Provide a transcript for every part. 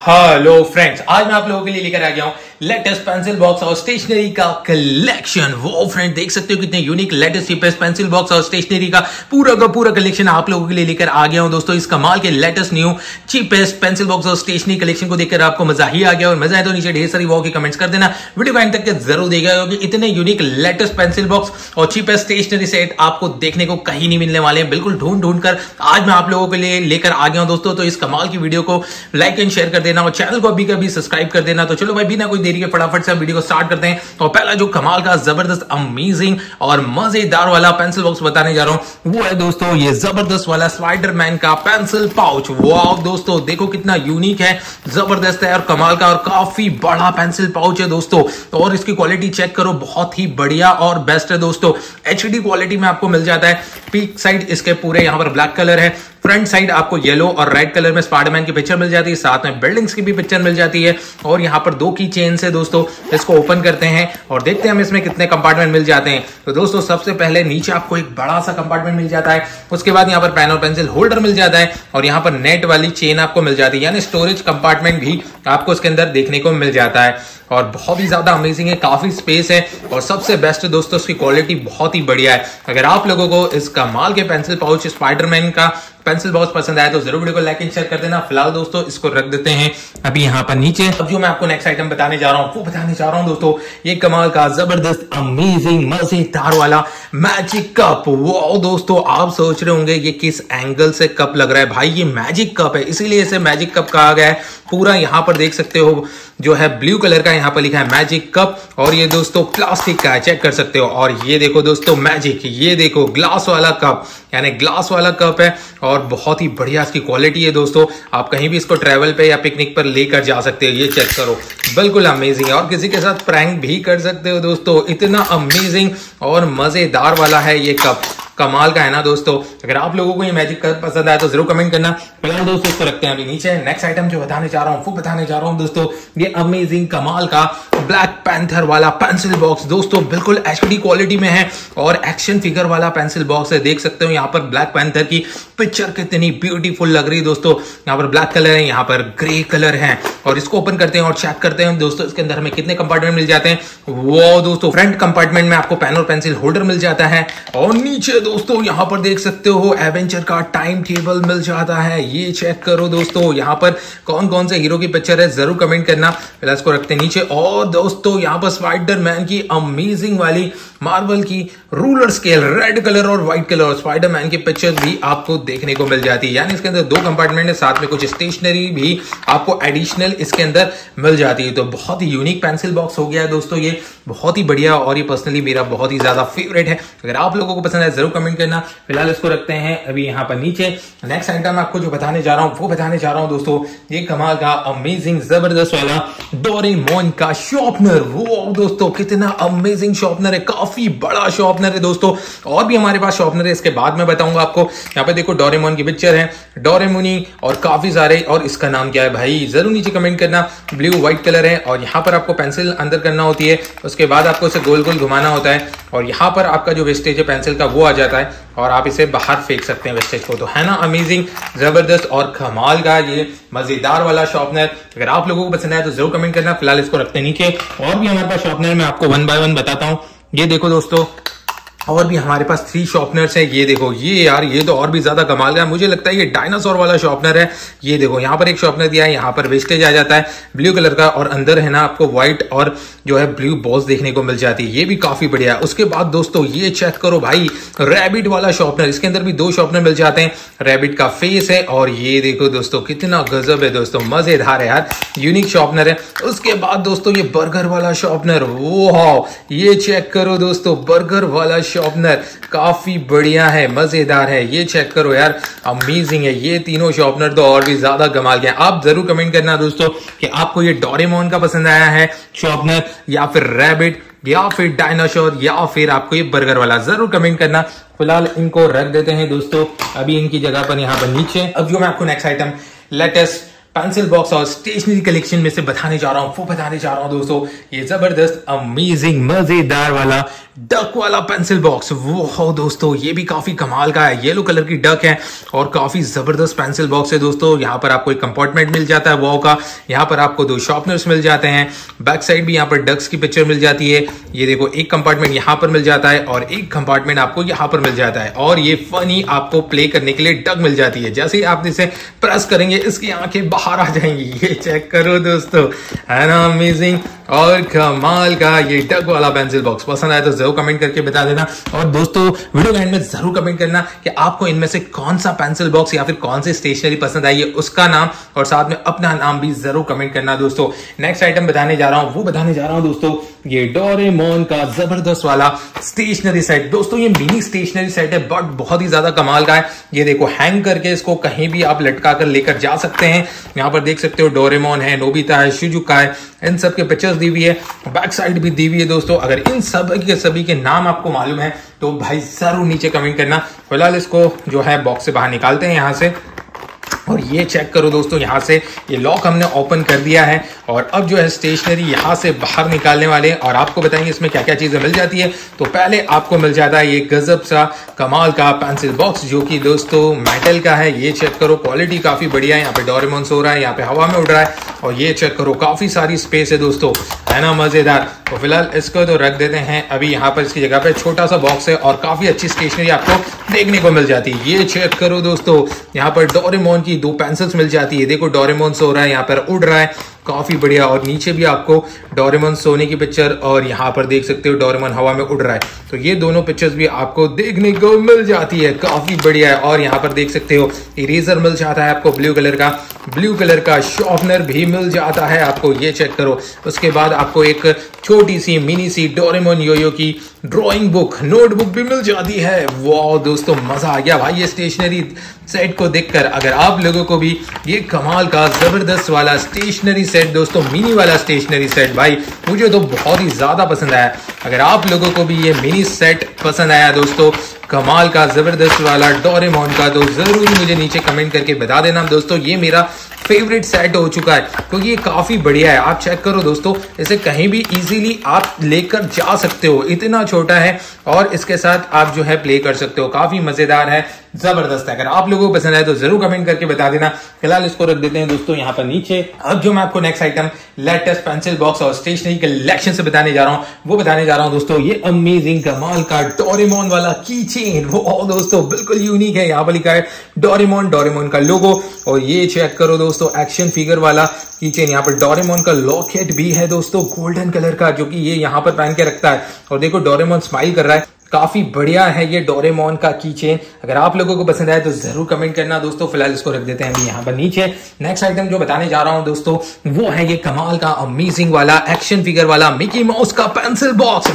Hello friends आज मैं आप लोगों के लिए लेकर आ गया हूँ लेटेस्ट पेंसिल बॉक्स और स्टेशनरी का कलेक्शन वो फ्रेंड देख सकते हो कितने unique latest cheapest pencil box और स्टेशनरी का पूरा का पूरा कलेक्शन आप लोगों के लिए लेकर आ गया हूँ दोस्तों। इस कमाल के latest new cheapest pencil box और स्टेशनरी कलेक्शन को देखकर आपको मज़ा ही आ गया। और मज़ा है तो नीचे ढेर सारी वॉक के कमेंट्स कर देना। वीडियो एंड तक के ज़रूर देगा क्योंकि इतने यूनिक लेटेस्ट पेंसिल बॉक्स और चीपेस्ट स्टेशनरी सेट आपको देखने को कहीं नहीं मिलने वाले हैं। बिल्कुल ढूंढ ढूंढ कर आज मैं आप लोगों के लिए लेकर आ गया हूँ दोस्तों। तो इस कमाल की वीडियो को लाइक एंड शेयर कर देना और चैनल को अभी का भी सब्सक्राइब कर देना। तो चलो भाई, बिना कोई देरी के फटाफट से वीडियो को स्टार्ट करते हैं। और पहला जो कमाल का, ज़बरदस्त अमेजिंग और मज़ेदार वाला पेंसिल बॉक्स बताने जा रहा हूँ, वो है दोस्तों, ये ज़बरदस्त वाला स्पाइडर मैन का पेंसिल पाउच वाओ दोस्तों, देखो कितना यूनिक है, ज़बरदस्त है और कमाल का और काफ़ी बड़ा पेंसिल पाउच है दोस्तों। तो और इसकी क्वालिटी चेक करो, बहुत ही बढ़िया और बेस्ट है दोस्तों। एच क्वालिटी में आपको मिल जाता है। पीक साइड इसके पूरे यहाँ पर ब्लैक कलर है। फ्रंट साइड आपको येलो और रेड कलर में स्पाइडरमैन की पिक्चर मिल जाती है, साथ में बिल्डिंग्स की भी पिक्चर मिल जाती है। और यहाँ पर दो की चेन से दोस्तों, इसको ओपन करते हैं और देखते हैं हम इसमें कितने कंपार्टमेंट मिल जाते हैं। तो दोस्तों, सबसे पहले नीचे आपको एक बड़ा सा कंपार्टमेंट मिल जाता है, उसके बाद यहाँ पर पेन और पेंसिल होल्डर मिल जाता है और यहाँ पर नेट वाली चेन आपको मिल जाती है, यानी स्टोरेज कंपार्टमेंट भी आपको इसके अंदर देखने को मिल जाता है। और बहुत ही ज़्यादा अमेजिंग है, काफ़ी स्पेस है और सबसे बेस्ट दोस्तों, इसकी क्वालिटी बहुत ही बढ़िया है। अगर आप लोगों को इस कमाल के पेंसिल पाउच स्पाइडरमैन का पेंसिल बॉक्स पसंद आया तो ज़रूर वीडियो को लाइक एंड शेयर कर देना। फ़िलहाल दोस्तों, इसको रख देते हैं अभी यहाँ पर नीचे। अब जो मैं आपको नेक्स्ट आइटम बताने जा रहा हूँ, वो बताने जा रहा हूँ दोस्तों, ये कमाल का ज़बरदस्त अमेजिंग मज़ेदार वाला मैजिक कप वो दोस्तों, आप सोच रहे होंगे, ये किस एंगल से कप लग रहा है? भाई, ये मैजिक कप है, इसीलिए इसे मैजिक कप कहा गया है। पूरा यहाँ पर देख सकते हो, जो है ब्लू कलर का यहाँ पर लिखा है मैजिक कप और ये दोस्तों प्लास्टिक का है चेक कर सकते हो। और ये देखो दोस्तों मैजिक ये देखो ग्लास वाला कप यानी ग्लास वाला कप है और बहुत ही बढ़िया इसकी क्वालिटी है दोस्तों। आप कहीं भी इसको ट्रेवल पे या पिकनिक पर लेकर जा सकते हो, ये चेक करो। बिल्कुल अमेजिंग है। और किसी के साथ प्रैंक भी कर सकते हो दोस्तों। इतना अमेजिंग और मज़ेदार वाला है ये कप कमाल का है ना दोस्तों। अगर आप लोगों को ये मैजिक पसंद आया तो ज़रूर कमेंट करना। फ़िलहाल दोस्तों इसको रखते हैं अभी नीचे। नेक्स्ट आइटम जो बताने जा रहा हूँ, वो बताने जा रहा हूँ दोस्तों, ये अमेजिंग कमाल का ब्लैक पैंथर वाला पेंसिल बॉक्स दोस्तों, बिल्कुल एचडी क्वालिटी में है और एक्शन फिगर वाला पेंसिल बॉक्स है। देख सकते हो यहाँ पर ब्लैक पैंथर की पिक्चर कितनी ब्यूटीफुल लग रही है दोस्तों। यहाँ पर ब्लैक कलर है, यहाँ पर ग्रे कलर है। और इसको ओपन करते हैं और चेक करते हैं। दोस्तों, इसके अंदर हमें कितने कंपार्टमेंट मिल जाते हैं। वो दोस्तों फ्रंट कंपार्टमेंट में आपको पेन और पेंसिल होल्डर मिल जाता है। और नीचे दोस्तों, यहाँ पर देख सकते हो एवेंचर का टाइम टेबल मिल जाता है। ये चेक करो दोस्तों, यहाँ पर कौन कौन से हीरो की पिक्चर है, ज़रूर कमेंट करना। फ़िलहाल इसको रखते नीचे। और दोस्तों, यहाँ पर स्पाइडर मैन की अमेजिंग वाली मार्बल की रूलर स्केल रेड कलर और व्हाइट कलर और स्पाइडर मैन की पिक्चर भी आपको देखने को मिल जाती है। यानी इसके अंदर दो कंपार्टमेंट है, साथ में कुछ स्टेशनरी भी आपको एडिशनल इसके अंदर मिल जाती है। तो बहुत ही यूनिक पेंसिल बॉक्स हो गया है दोस्तों ये। बहुत ही बढ़िया और ये पर्सनली मेरा बहुत ही ज़्यादा फेवरेट है। अगर आप लोगों को पसंद है ज़रूर कमेंट करना। फ़िलहाल इसको रखते हैं, अभी यहाँ पर नीचे। नेक्स्ट आइटम आपको जो बताने जा रहा हूँ, वो बताने जा रहा हूँ दोस्तों, ये कमाल का अमेजिंग ज़बरदस्त वाला डोरेमोन का शॉर्पनर वो दोस्तों, कितना अमेजिंग शॉर्पनर है, काफ़ी बड़ा शॉर्पनर है दोस्तों। और भी हमारे पास शॉर्पनर है, इसके बाद में बताऊँगा आपको। यहाँ पे देखो डोरेमोन की पिक्चर है। डोरेमोनी और काफ़ी सारे, और इसका नाम क्या है भाई? ज़रूर नीचे कमेंट करना। ब्लू व्हाइट कलर है, और यहाँ पर आपको पेंसिल अंदर करना होती है। उसके बाद आपको इसे गोल गोल घुमाना होता है। और यहाँ पर आपका जो वेस्टेज है पेंसिल का, वो आ जाता है। और आप इसे बाहर फेंक सकते हैं वेस्टेज को। तो है ना अमेजिंग ज़बरदस्त और कमाल का ये मज़ेदार वाला शॉर्पनर अगर आप लोगों को पसंद आया तो ज़रूर कमेंट करना। फ़िलहाल इसको रखते नीचे। और भी हमारे पास शॉर्पनर में आपको वन बाय वन बताता हूँ। ये देखो दोस्तों और भी हमारे पास थ्री शॉर्पनर्स है। ये देखो, ये यार, ये तो और भी ज़्यादा कमाल का है। मुझे लगता है ये डायनासोर वाला शॉर्पनर है। ये देखो, यहाँ पर एक शॉर्पनर दिया है, यहाँ पर वेस्टेज आ जाता है ब्लू कलर का और अंदर है ना आपको व्हाइट और जो है ब्लू बॉल्स देखने को मिल जाती है। ये भी काफ़ी बढ़िया है। उसके बाद दोस्तों, ये चेक करो भाई रैबिट वाला शॉर्पनर इसके अंदर भी दो शॉर्पनर मिल जाते हैं। रैबिट का फेस है और ये देखो दोस्तों, कितना गजब है दोस्तों, मज़ेदार है यार। यूनिक शॉर्पनर है। उसके बाद दोस्तों, ये बर्गर वाला शॉर्पनर वो ये चेक करो दोस्तों बर्गर वाला काफ़ी बढ़िया है, मज़ेदार है। ये चेक करो यार अमेजिंग है। ये तीनों शॉर्पनर तो और भी ज़्यादा कमाल के आप ज़रूर कमेंट करना दोस्तों कि आपको ये डोरेमोन का पसंद आया है शॉर्पनर या फिर रैबिट या फिर डायनासोर या फिर आपको ये बर्गर वाला। ज़रूर कमेंट करना। फ़िलहाल इनको रख देते हैं दोस्तों। अभी इनकी जगह पर यहाँ पर नीचे। अब जो मैं आपको next item latest pencil box और स्टेशनरी कलेक्शन में से बताने जा रहा हूँ, वो बताने जा रहा हूँ दोस्तों, ये ज़बरदस्त अमेजिंग मज़ेदार वाला डक वाला पेंसिल बॉक्स वो हो दोस्तों, ये भी काफ़ी कमाल का है, येलो कलर की डक है और काफ़ी ज़बरदस्त पेंसिल बॉक्स है दोस्तों। यहाँ पर आपको एक कंपार्टमेंट मिल जाता है वो का, यहाँ पर आपको दो शॉर्पनर्स मिल जाते हैं बैक साइड भी यहाँ पर डक्स की पिक्चर मिल जाती है। ये देखो, एक कंपार्टमेंट यहाँ पर मिल जाता है और एक कंपार्टमेंट आपको यहाँ पर मिल जाता है और ये फनी आपको प्ले करने के लिए डक मिल जाती है। जैसे ही आप इसे प्रेस करेंगे, इसकी आँखें बाहर आ जाएँगी, ये चेक करो दोस्तों। है ना अमेजिंग और कमाल का, ये डग वाला पेंसिल बॉक्स पसंद आया तो ज़रूर कमेंट करके बता देना। और दोस्तों वीडियो के एंड में ज़रूर कमेंट करना कि आपको इनमें से कौन सा पेंसिल बॉक्स या फिर कौन सी स्टेशनरी पसंद आई है उसका नाम और साथ में अपना नाम भी ज़रूर कमेंट करना दोस्तों। नेक्स्ट आइटम बताने जा रहा हूँ, वो बताने जा रहा हूँ दोस्तों ये डोरेमोन का ज़बरदस्त वाला स्टेशनरी सेट दोस्तों, ये मिनी स्टेशनरी सेट है बट बहुत ही ज़्यादा कमाल का है। ये देखो हैंग करके इसको कहीं भी आप लटका कर लेकर जा सकते हैं। यहाँ पर देख सकते हो, डोरेमोन है, नोबिता है, शिजुका है, इन सब के पिक्चर्स दी हुई है। बैक साइड भी दी हुई है दोस्तों। अगर इन सब के, सभी के नाम आपको मालूम है तो भाई ज़रूर नीचे कमेंट करना। फ़िलहाल इसको जो है बॉक्स से बाहर निकालते हैं यहाँ से। और ये चेक करो दोस्तों, यहाँ से ये लॉक हमने ओपन कर दिया है और अब जो है स्टेशनरी यहाँ से बाहर निकालने वाले हैं और आपको बताएँगे इसमें क्या क्या चीज़ें मिल जाती है। तो पहले आपको मिल जाता है ये गजब सा कमाल का पेंसिल बॉक्स जो कि दोस्तों मेटल का है। ये चेक करो क्वालिटी काफ़ी बढ़िया है। यहाँ पे डोरेमोन्स हो रहा है, यहाँ पे हवा में उड़ रहा है और ये चेक करो, काफ़ी सारी स्पेस है दोस्तों। है ना, मज़ेदार। तो फ़िलहाल इसको तो रख देते हैं। अभी यहाँ पर इसकी जगह पे छोटा सा बॉक्स है और काफ़ी अच्छी स्टेशनरी आपको देखने को मिल जाती है। ये चेक करो दोस्तों, यहाँ पर डोरेमोन की दो पेंसिल्स मिल जाती है। देखो डोरेमोन सो रहा है, यहाँ पर उड़ रहा है। काफ़ी बढ़िया, और नीचे भी आपको डोरेमोन सोने की पिक्चर और यहाँ पर देख सकते हो डोरेमोन हवा में उड़ रहा है। तो ये दोनों पिक्चर्स भी आपको देखने को मिल जाती है। काफ़ी बढ़िया है, और यहाँ पर देख सकते हो इरेजर मिल जाता है आपको ब्लू कलर का। ब्लू कलर का शॉर्पनर भी मिल जाता है। आपको ये चेक करो। उसके बाद आपको एक छोटी सी मिनी सी डोरेमोन योयो की ड्राइंग बुक नोटबुक भी मिल जाती है। वो दोस्तों, मज़ा आ गया भाई, ये स्टेशनरी सेट को देखकर अगर आप लोगों को भी ये कमाल का ज़बरदस्त वाला स्टेशनरी सेट दोस्तों मिनी वाला स्टेशनरी सेट भाई, मुझे तो बहुत ही ज़्यादा पसंद आया। अगर आप लोगों को भी ये मिनी सेट पसंद आया, दोस्तों, कमाल का ज़बरदस्त वाला डोरेमोन का तो ज़रूर मुझे नीचे कमेंट करके बता देना। दोस्तों, ये मेरा फेवरेट सेट हो चुका है क्योंकि तो ये काफ़ी बढ़िया है। आप चेक करो, दोस्तों, इसे कहीं भी इजीली आप लेकर जा सकते हो। इतना छोटा है और इसके साथ आप जो है प्ले कर सकते हो। काफ़ी मज़ेदार है। ज़बरदस्त है। अगर आप लोगों को पसंद आए तो ज़रूर कमेंट करके बता देना। फ़िलहाल इसको रख देते हैं दोस्तों यहाँ पर नीचे। अब जो मैं आपको next item latest pencil box और स्टेशनरी कलेक्शन से बताने जा रहा हूँ, वो बताने जा रहा हूँ दोस्तों, ये अमेजिंग कमाल का डोरेमोन वाला की चेन वो दोस्तों बिल्कुल यूनिक है। यहाँ पर लिखा है डोरेमोन डोरेमोन का लोगो और ये चेक करो दोस्तों एक्शन फिगर वाला की चेन यहाँ पर डोरेमोन का लॉकेट भी है दोस्तों गोल्डन कलर का, जो कि ये यहाँ पर पहन के रखता है। और देखो डोरेमोन स्माइल कर रहा है। काफ़ी बढ़िया है ये डोरेमोन का की चेन अगर आप लोगों को पसंद आए तो ज़रूर कमेंट करना दोस्तों। फ़िलहाल इसको रख देते हैं, अभी यहाँ पर नीचे। नेक्स्ट आइटम जो बताने जा रहा हूँ दोस्तों, वो है ये कमाल का अमेजिंग वाला एक्शन फिगर वाला मिकी माउस का पेंसिल बॉक्स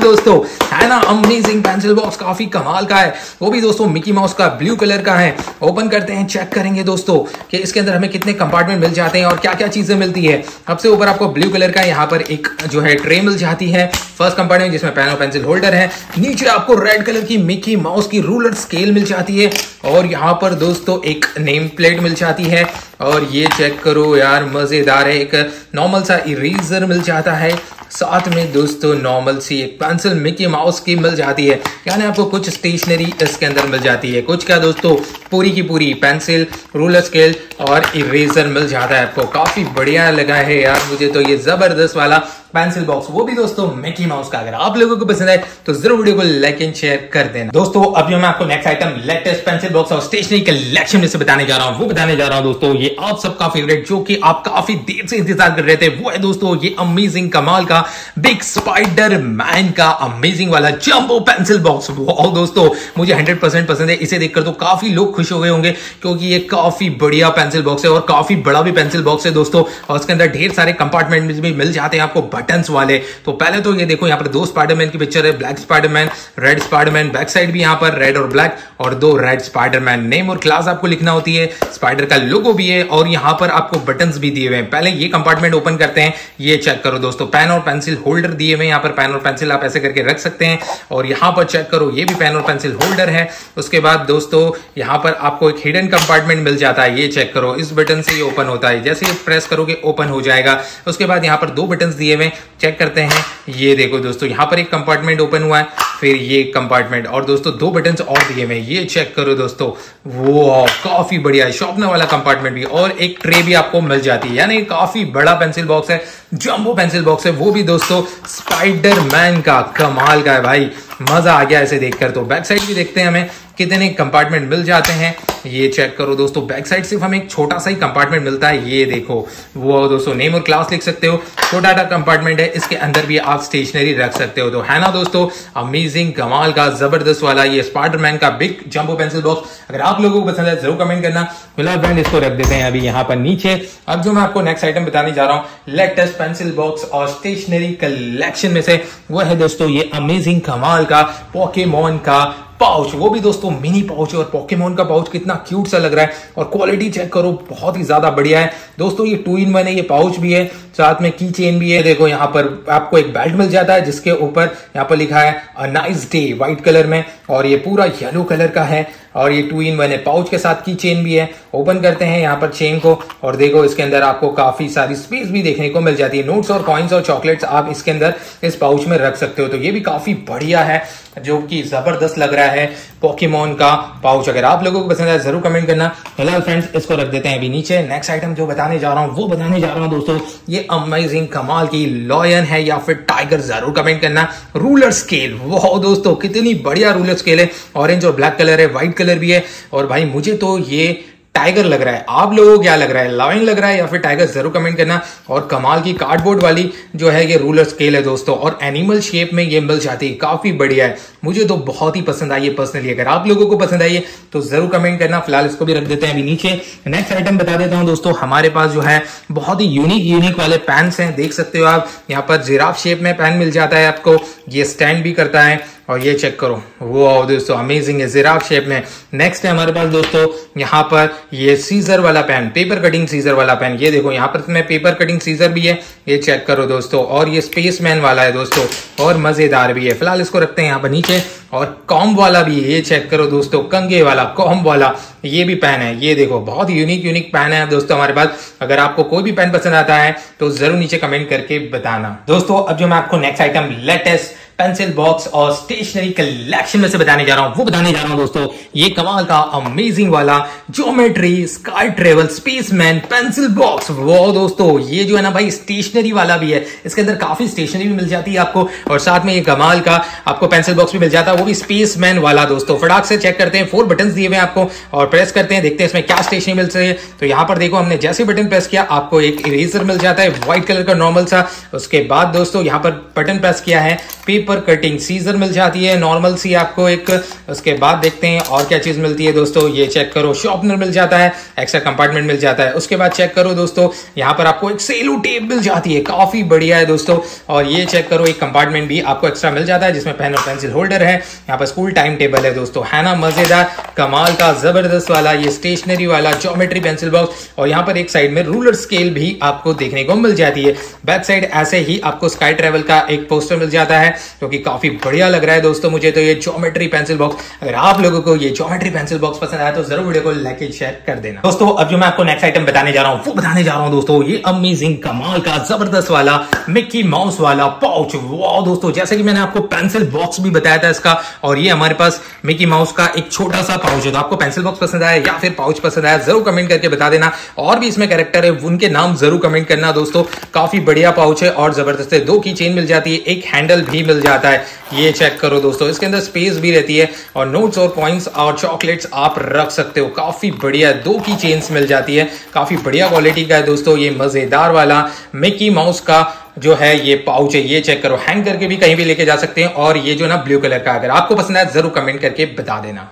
दोस्तों, है ना? अमेजिंग पेंसिल बॉक्स काफ़ी कमाल का है। वो भी दोस्तों मिकी माउस का ब्लू कलर का है। ओपन करते हैं चेक करेंगे दोस्तों कि इसके अंदर हमें कितने कंपार्टमेंट मिल जाते हैं और क्या क्या चीज़ें मिलती है। सबसे ऊपर आपको ब्लू कलर का यहाँ पर एक जो है ट्रे मिल जाती है। फ़र्स्ट कंपार्टमेंट जिसमें पेन और पेंसिल होल्डर है। नीचे आपको रेड कलर की मिकी माउस की रूलर स्केल मिल जाती है और यहाँ पर दोस्तों एक नेम प्लेट मिल जाती है। और ये चेक करो यार, मज़ेदार है। एक नॉर्मल सा इरेजर मिल जाता है। साथ में दोस्तों नॉर्मल सी एक पेंसिल मिकी माउस की मिल जाती है। यानी आपको कुछ स्टेशनरी इसके अंदर मिल जाती है। कुछ क्या दोस्तों, पूरी की पूरी पेंसिल रूलर स्केल और इरेजर मिल जाता है आपको। काफ़ी बढ़िया लगा है यार मुझे तो ये ज़बरदस्त वाला पेंसिल बॉक्स वो भी दोस्तों मिकी माउस का, अगर आप लोगों को पसंद आए तो ज़रूर वीडियो को लाइक एंड शेयर कर देना। दोस्तों, अभी मैं आपको next item latest pencil box और स्टेशनरी कलेक्शन में से बताने जा रहा हूँ। वो बताने जा रहा हूँ दोस्तों, ये आप सबका फेवरेट जो कि आप काफ़ी देर से इंतज़ार कर रहे थे, वो है दोस्तों ये अमेजिंग कमाल का बिग स्पाइडर मैन का अमेजिंग वाला जंबो पेंसिल बॉक्स वो दोस्तों, मुझे हंड्रेड पसंद है, इसे देखकर तो काफ़ी लोग खुश हो गए होंगे, क्योंकि ये काफ़ी बढ़िया पेंसिल बॉक्स है और काफ़ी बड़ा भी पेंसिल बॉक्स है दोस्तों, और उसके अंदर ढेर सारे कंपार्टमेंट भी मिल जाते हैं आपको बटन वाले। तो पहले तो ये देखो, यहाँ पर दो स्पाइडरमैन की पिक्चर है black Spider Man red Spider Man back side भी यहाँ पर रेड और ब्लैक और दो रेड स्पाइडरमैन नेम और क्लास आपको लिखना होती है। स्पाइडर का लोगो भी है है और यहाँ पर आपको बटन भी दिए हुए हैं। पहले ये कंपार्टमेंट ओपन करते हैं, ये चेक करो दोस्तों। पेन और पेंसिल होल्डर दिए हुए यहाँ पर पेन और पेंसिल आप ऐसे करके रख सकते हैं। और यहाँ पर चेक करो, ये भी पेन और पेंसिल होल्डर है। उसके बाद दोस्तों, यहाँ पर आपको एक हिडन कंपार्टमेंट मिल जाता है, ये चेक करो। इस बटन से ये ओपन होता है। जैसे प्रेस करोगे ओपन हो जाएगा। उसके बाद यहाँ पर दो बटन दिए हुए चेक करते हैं। ये देखो दोस्तों, यहाँ पर एक कंपार्टमेंट ओपन हुआ है। फिर ये कंपार्टमेंट और दोस्तों, दो बटन और दिए हुए ये चेक करो दोस्तों। वो काफ़ी बढ़िया। है वाला कंपार्टमेंट भी, और एक ट्रे भी आपको मिल जाती है। यानी काफ़ी बड़ा पेंसिल बॉक्स है जम्बो पेंसिल बॉक्स है। वो भी दोस्तों स्पाइडर मैन का कमाल का है भाई। मज़ा आ गया ऐसे देखकर। तो बैक साइड भी देखते हैं हमें, कितने कंपार्टमेंट मिल जाते हैं। ये चेक करो दोस्तों बैक साइड सिर्फ़ हमें एक छोटा सा ही कंपार्टमेंट मिलता है, ये देखो। वो दोस्तों नेम और क्लास लिख सकते हो। छोटा सा कंपार्टमेंट है, इसके अंदर भी आप स्टेशनरी रख सकते हो। तो है ना दोस्तों अमेजिंग कमाल का, ज़बरदस्त वाला ये स्पाइडरमैन का बिग जंबो पेंसिल बॉक्स अगर आप लोगों को पसंद है, ज़रूर कमेंट करना। फ़िलहाल फ्रेंड इसको रख देते हैं अभी यहाँ पर नीचे। अब जो मैं आपको नेक्स्ट आइटम बताने जा रहा हूँ लेटेस्ट पेंसिल बॉक्स और स्टेशनरी कलेक्शन में से, वो है दोस्तों, ये अमेजिंग कमाल का पॉकेमोन का पाउच वो भी दोस्तों मिनी पाउच और पॉकेमोन का पाउच कितना क्यूट सा लग रहा है और क्वालिटी चेक करो, बहुत ही ज़्यादा बढ़िया है। दोस्तों, ये टू इन वन है, ये पाउच भी है, साथ में की चेन भी है। देखो, यहाँ पर आपको एक बेल्ट मिल जाता है, जिसके ऊपर यहाँ पर लिखा है नाइस डे व्हाइट कलर में और ये पूरा येलो कलर का है। और ये टू इन वन है। पाउच के साथ की चेन भी है। ओपन करते हैं यहाँ पर चेन को और देखो इसके अंदर आपको काफ़ी सारी स्पेस भी देखने को मिल जाती है। नोट्स और कॉइन्स और चॉकलेट्स आप इसके अंदर इस पाउच में रख सकते हो। तो ये भी काफ़ी बढ़िया है, जो कि ज़बरदस्त लग रहा है पोकेमोन का पाउच अगर आप लोगों को पसंद आया, ज़रूर कमेंट करना। फ़िलहाल फ्रेंड्स इसको रख देते हैं अभी नीचे। नेक्स्ट आइटम जो बताने जा रहा हूँ, वो बताने जा रहा हूँ दोस्तों, ये अमेजिंग कमाल की लॉयन है या फिर टाइगर ज़रूर कमेंट करना। रूलर स्केल वो दोस्तों, कितनी बढ़िया रूलर स्केल है। ऑरेंज और ब्लैक कलर है व्हाइट कलर भी है और भाई मुझे तो ये टाइगर लग रहा है। आप लोगों को क्या लग रहा है? लाइन लग रहा है या फिर टाइगर ज़रूर कमेंट करना। और कमाल की कार्डबोर्ड वाली जो है, ये रूलर स्केल है दोस्तों। और एनिमल शेप में ये मिल जाती है। काफ़ी बढ़िया है। मुझे तो बहुत ही पसंद आई है पर्सनली अगर आप लोगों को पसंद आई है तो ज़रूर कमेंट करना। फ़िलहाल इसको भी रख देते हैं अभी नीचे। नेक्स्ट आइटम बता देता हूँ दोस्तों। हमारे पास जो है, बहुत ही यूनिक यूनिक वाले पैंस हैं। देख सकते हो आप, यहाँ पर जिराफ शेप में पैन मिल जाता है आपको। ये स्टैंड भी करता है। और ये चेक करो। वो आओ दोस्तों अमेजिंग है। जिराफ शेप में। नेक्स्ट है हमारे पास दोस्तों, यहाँ पर ये सीजर वाला पेन पेपर कटिंग सीजर वाला पेन ये देखो, यहाँ पर में पेपर कटिंग सीजर भी है। ये चेक करो दोस्तों। और ये स्पेस मैन वाला है दोस्तों, और मज़ेदार भी है। फ़िलहाल इसको रखते हैं यहाँ पर नीचे। और कॉम्ब वाला भी ये चेक करो दोस्तों। कंगे वाला कॉम्ब वाला, ये भी पेन है। ये देखो, बहुत यूनिक यूनिक पेन है दोस्तों हमारे पास। अगर आपको कोई भी पेन पसंद आता है तो ज़रूर नीचे कमेंट करके बताना। दोस्तों, अब जो मैं आपको next item latest pencil box और स्टेशनरी कलेक्शन में से बताने जा रहा हूँ। वो बताने जा रहा हूँ दोस्तों, ये कमाल का अमेजिंग वाला geometry sky travel spaceman pencil box वो दोस्तों, ये जो है ना भाई स्टेशनरी वाला भी है। इसके अंदर काफ़ी स्टेशनरी भी मिल जाती है आपको, और साथ में ये कमाल का आपको पेंसिल बॉक्स भी मिल जाता है। वो भी स्पेसमैन वाला दोस्तों। फटाक से चेक करते हैं फोर बटन दिए हुए आपको, और प्रेस करते हैं, देखते हैं इसमें क्या स्टेशनरी मिल रही है। तो यहाँ पर देखो, हमने जैसे बटन प्रेस किया, आपको एक इरेजर मिल जाता है व्हाइट कलर का नॉर्मल सा। उसके बाद दोस्तों, यहाँ पर बटन प्रेस किया है पेपर पेपर कटिंग सीजर मिल जाती है नॉर्मल सी आपको एक, उसके बाद देखते हैं और क्या चीज़ मिलती है दोस्तों, ये चेक करो शॉर्पनर मिल जाता है एक्स्ट्रा कंपार्टमेंट मिल जाता है, उसके बाद चेक करो दोस्तों, यहाँ पर आपको एक सेलू टेप मिल जाती है, काफ़ी बढ़िया है दोस्तों, और ये चेक करो, एक कंपार्टमेंट भी आपको एक्स्ट्रा मिल जाता है, जिसमें पेन और पेंसिल होल्डर है, यहाँ पर स्कूल टाइम टेबल है दोस्तों है ना मज़ेदार, कमाल का, ज़बरदस्त वाला, ये स्टेशनरी वाला ज्योमेट्री पेंसिल बॉक्स और यहाँ पर एक साइड में रूलर स्केल भी आपको देखने को मिल जाती है बैक साइड ऐसे ही आपको स्काई ट्रेवल का एक पोस्टर मिल जाता है जो कि काफ़ी बढ़िया लग रहा है दोस्तों मुझे तो ये ज्योमेट्री पेंसिल बॉक्स अगर आप लोगों को ये ज्योमेट्री पेंसिल बॉक्स पसंद आया तो ज़रूर वीडियो को लाइक एंड शेयर कर देना। दोस्तों, अब जो मैं आपको नेक्स्ट आइटम बताने जा रहा हूँ, वो बताने जा रहा हूँ दोस्तों, ये अमेजिंग कमाल का ज़बरदस्त वाला मिक्की माउस वाला पाउच वो दोस्तों, जैसे कि मैंने आपको पेंसिल बॉक्स भी बताया था इसका, और ये हमारे पास मिक्की माउस का एक छोटा सा पाउच है। तो आपको पेंसिल बॉक्स पसंद आया या फिर पाउच पसंद आया, ज़रूर कमेंट करके बता देना। और भी इसमें कैरेक्टर है, उनके नाम ज़रूर कमेंट करना दोस्तों। काफ़ी बढ़िया पाउच है और ज़बरदस्त है। दो की चेन मिल जाती है, एक हैंडल भी मिल जाता है। ये चेक करो दोस्तों, इसके अंदर स्पेस भी रहती है और नोट्स और पॉइंट्स और चॉकलेट्स आप रख सकते हो। काफ़ी बढ़िया, दो की चेन्स मिल जाती है। काफ़ी बढ़िया क्वालिटी का है दोस्तों, ये मज़ेदार वाला मिकी माउस का जो है ये पाउच है, ये चेक करो। हैंग करके भी कहीं भी लेके जा सकते हैं और ये जो ना ब्लू कलर का, अगर आपको पसंद है ज़रूर कमेंट करके बता देना।